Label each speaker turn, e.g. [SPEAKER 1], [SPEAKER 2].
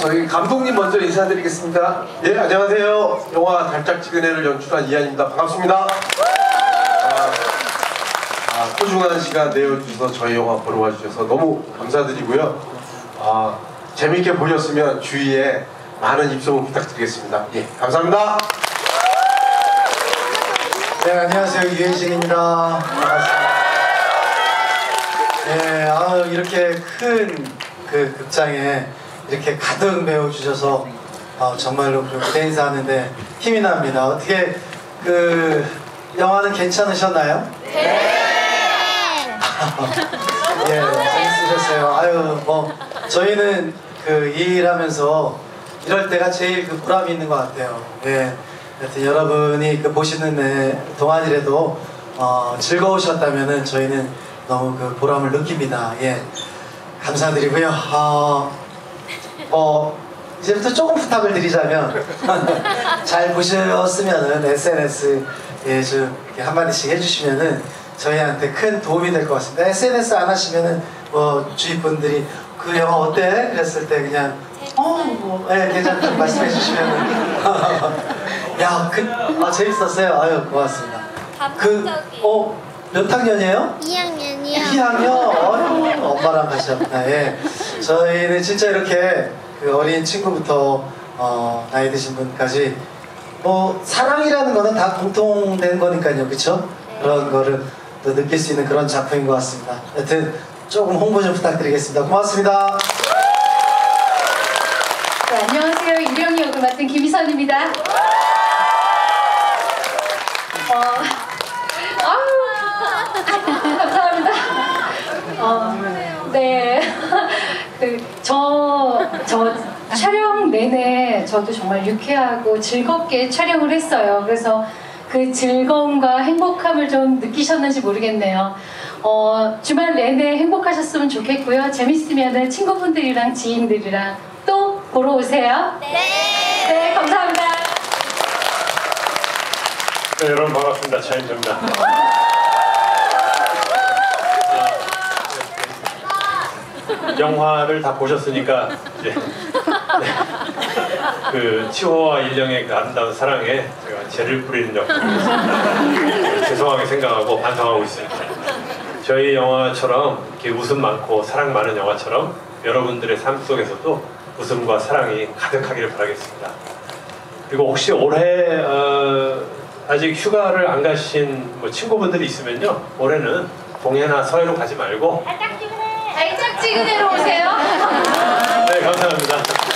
[SPEAKER 1] 저희 감독님 먼저 인사드리겠습니다. 예, 안녕하세요. 영화 달짝지근해를 연출한 이한입니다. 반갑습니다. 아, 아, 소중한 시간 내어주셔서 저희 영화 보러 와주셔서 너무 감사드리고요. 아, 재밌게 보셨으면 주위에 많은 입소문 부탁드리겠습니다. 예, 감사합니다.
[SPEAKER 2] 네, 안녕하세요. 유현식입니다. 반갑습니다. 네, 아, 이렇게 큰 그 극장에 이렇게 가득 메워주셔서 아, 정말로 그 무대 인사하는데 힘이 납니다. 어떻게 그 영화는 괜찮으셨나요? 네. 예, 재밌으셨어요. 아유, 뭐 저희는 그이 일하면서 이럴 때가 제일 그 보람이 있는 것 같아요. 예. 하여튼 여러분이 그 보시는 내 동안이라도 어, 즐거우셨다면은 저희는 너무 그 보람을 느낍니다. 예. 감사드리고요. 어, 어, 이제부터 조금 부탁을 드리자면 잘 보셨으면은 SNS에 좀 이렇게 한마디씩 해주시면은 저희한테 큰 도움이 될 것 같습니다. SNS 안 하시면은 뭐 주위 분들이 그 영화 어때? 그랬을 때 그냥 어뭐 예, 괜찮다고 말씀해 주시면은 야, 그, 아, 재밌었어요. 아유, 고맙습니다. 그, 어, 몇 학년이에요?
[SPEAKER 3] 2학년이요.
[SPEAKER 2] 2학년? 어휴, 엄마랑 가셨구나. 예. 저희는 진짜 이렇게 그 어린 친구부터 어, 나이 드신 분까지 뭐 사랑이라는 거는 다 공통된 거니까요. 그쵸? 그런 거를 또 느낄 수 있는 그런 작품인 것 같습니다. 여튼 조금 홍보 좀 부탁드리겠습니다. 고맙습니다.
[SPEAKER 4] 네, 안녕하세요. 유령이 역을 맡은 김희선입니다. 어, 아유, 감사합니다. 어, 네. 그, 저, 저 촬영 내내 저도 정말 유쾌하고 즐겁게 촬영을 했어요. 그래서 그 즐거움과 행복함을 좀 느끼셨는지 모르겠네요. 어, 주말 내내 행복하셨으면 좋겠고요. 재밌으면 친구분들이랑 지인들이랑 또 보러 오세요.
[SPEAKER 3] 네.
[SPEAKER 4] 네, 감사합니다.
[SPEAKER 5] 네, 여러분 반갑습니다. 차인표입니다. 영화를 다 보셨으니까 이제 네. 그 치호와 일령의 그 아름다운 사랑에 제가 죄를 뿌리는 역할을 죄송하게 생각하고 반성하고 있습니다. 저희 영화처럼 이렇게 웃음 많고 사랑 많은 영화처럼 여러분들의 삶 속에서도 웃음과 사랑이 가득하기를 바라겠습니다. 그리고 혹시 올해 어, 아직 휴가를 안 가신 뭐 친구분들이 있으면요 올해는 동해나 서해로 가지 말고
[SPEAKER 4] 찍은대로 오세요. 네, 감사합니다.